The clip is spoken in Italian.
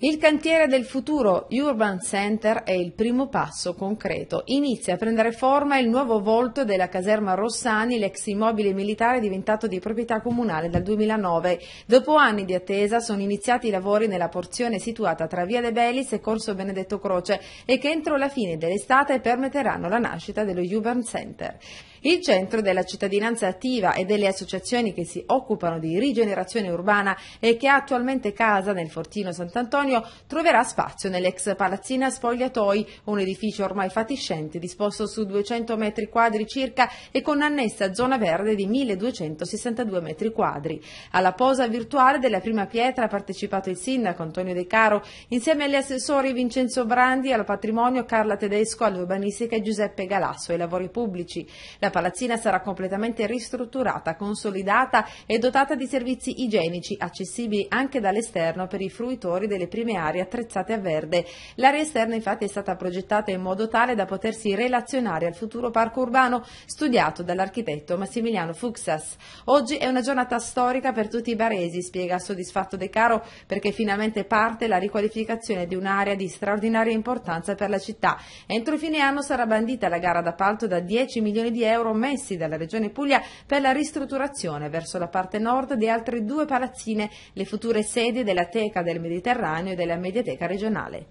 Il cantiere del futuro Urban Center è il primo passo concreto. Inizia a prendere forma il nuovo volto della caserma Rossani, l'ex immobile militare diventato di proprietà comunale dal 2009. Dopo anni di attesa sono iniziati i lavori nella porzione situata tra Via De Bellis e Corso Benedetto Croce e che entro la fine dell'estate permetteranno la nascita dello Urban Center. Il centro della cittadinanza attiva e delle associazioni che si occupano di rigenerazione urbana e che ha attualmente casa nel Fortino Sant'Antonio troverà spazio nell'ex palazzina Spogliatoi, un edificio ormai fatiscente disposto su 200 metri quadri circa e con annessa zona verde di 1262 metri quadri. Alla posa virtuale della prima pietra ha partecipato il sindaco Antonio De Caro insieme agli assessori Vincenzo Brandi, al patrimonio Carla Tedesco, all'urbanistica e Giuseppe Galasso ai lavori pubblici. La palazzina sarà completamente ristrutturata, consolidata e dotata di servizi igienici accessibili anche dall'esterno per i fruitori delle prime aree attrezzate a verde. L'area esterna infatti è stata progettata in modo tale da potersi relazionare al futuro parco urbano studiato dall'architetto Massimiliano Fuxas. Oggi è una giornata storica per tutti i baresi, spiega soddisfatto De Caro, perché finalmente parte la riqualificazione di un'area di straordinaria importanza per la città. Entro fine anno sarà bandita la gara d'appalto da 10 milioni di euro messi dalla Regione Puglia per la ristrutturazione verso la parte nord di altre due palazzine, le future sedi della Teca del Mediterraneo e della Mediateca regionale.